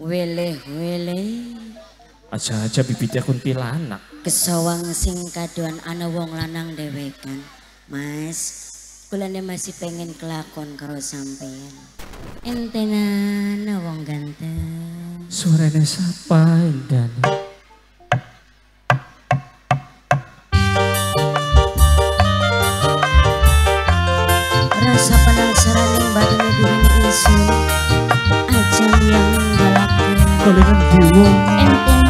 Wele wele. Aja aja bibitnya kuntilanak. Kesawang sing kaduan ana wong lanang dhewe kan. Mas, kulane masih pengen kelakon karo sampean. Entena wong ganteng. Suaranya siapa Indah? Soleil and Bureau.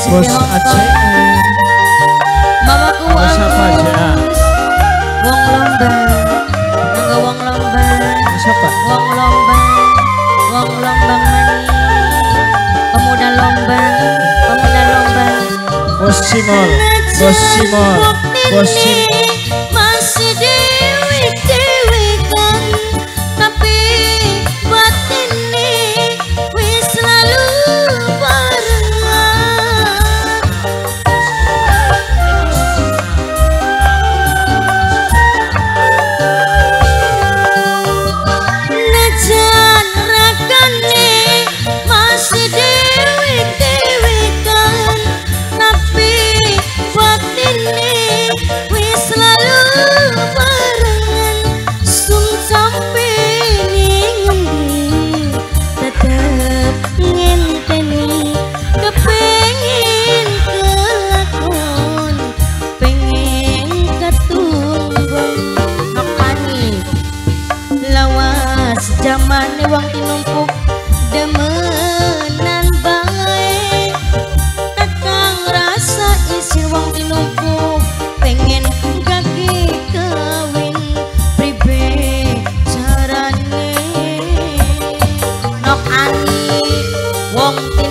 Enten Bos Aceh. Mamaku Bos apa aja? Wong lomba, nanggo wong lomba, Siapa? wong lomba, wong lomba mani. Pemuda lomba, pemuda lomba. Bos Simol. Bos Simol. Bos Simol.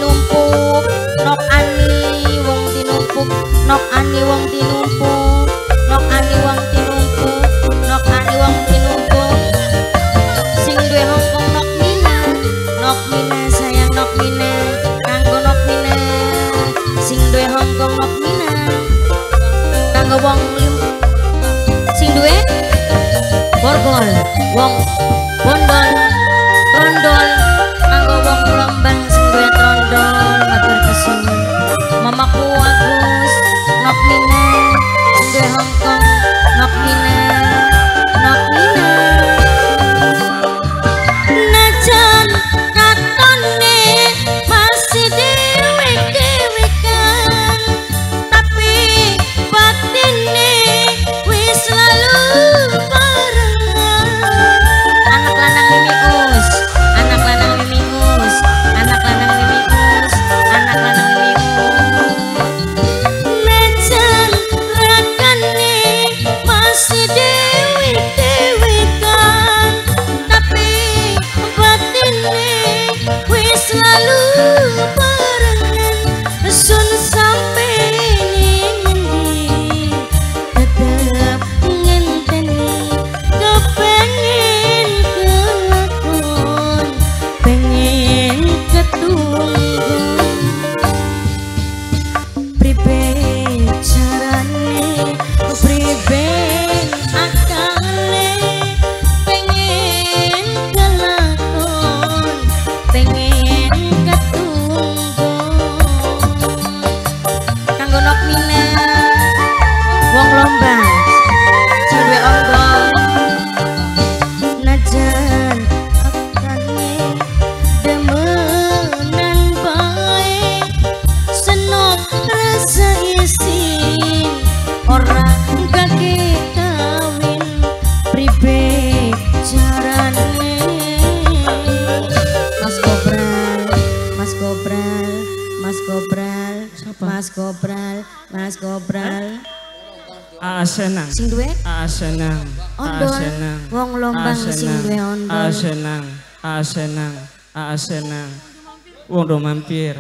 Tinumpuk nok ani wong tinumpuk nok ani wong tinumpuk nok ani wong tinumpuk nok ani wong tinumpuk. Sing duwe hongkong nok mina nok mina sayang nok mina kanggo nok mina. Sing duwe hongkong nok mina kanggo wong sing duwe? Borgol wong Ah, Asenang. Sing duwe? Ah, Asenang. Ah, ondol. Wong lombang sing duwe ondol. Asenang. Asenang. Asenang. Wong do mampir.